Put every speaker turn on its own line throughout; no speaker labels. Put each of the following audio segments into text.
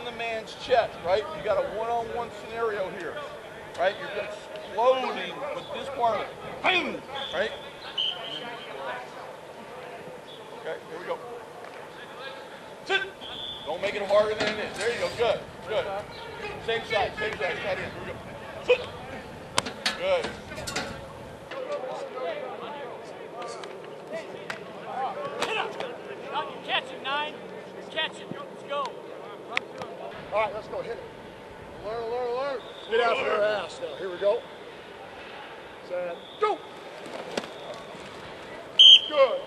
against chest, right? You got a one-on-one scenario here, right? You're floating with this partner. Boom! Right? Okay, here we go. Don't make it harder than it is. There you go. Good. Good. Same side. Same side. Side in. Here we go. Good. Catch
him, nine. Catch him. All right, let's go hit it. Alert, alert, alert. Get out of your ass now. Here we go. Set, go. Good.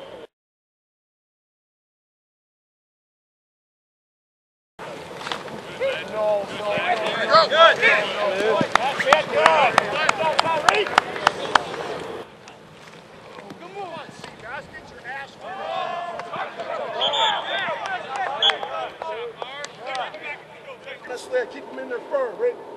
No, no, no. Good. Good. That's it. Good. there. Keep them in their fur, right?